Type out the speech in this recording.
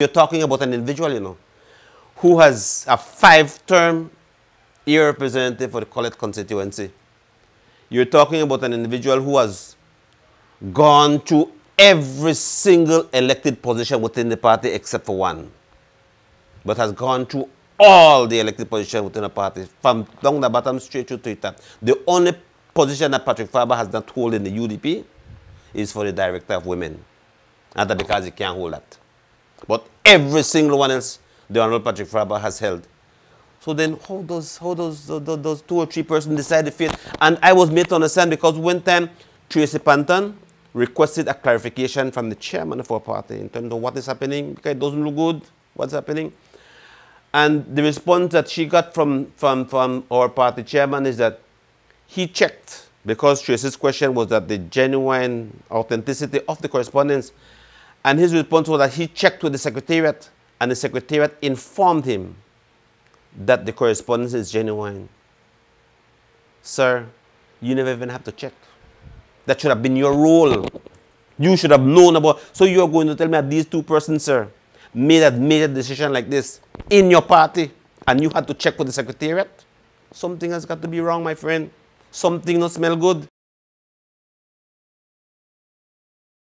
You're talking about an individual, you know, who has a five-term ear representative for the Collet constituency. You're talking about an individual who has gone to every single elected position within the party except for one, but has gone to all the elected positions within the party, from down the bottom straight to the top. The only position that Patrick Faber has not hold in the UDP is for the director of women. And that because he can't hold that. But every single one else, the Honorable Patrick Faber has held. So then how does, how does those, those two or three persons decide the fate? And I was made to understand because one time Tracy Panton requested a clarification from the chairman of our party in terms of what is happening because it doesn't look good, what's happening. And the response that she got from, from, from our party chairman is that he checked because Tracy's question was that the genuine authenticity of the correspondence. And his response was that he checked with the secretariat and the secretariat informed him that the correspondence is genuine. Sir, you never even have to check. That should have been your role. You should have known about. So you're going to tell me that these two persons, sir, made a, made a decision like this in your party and you had to check with the secretariat? Something has got to be wrong, my friend. Something not smell good.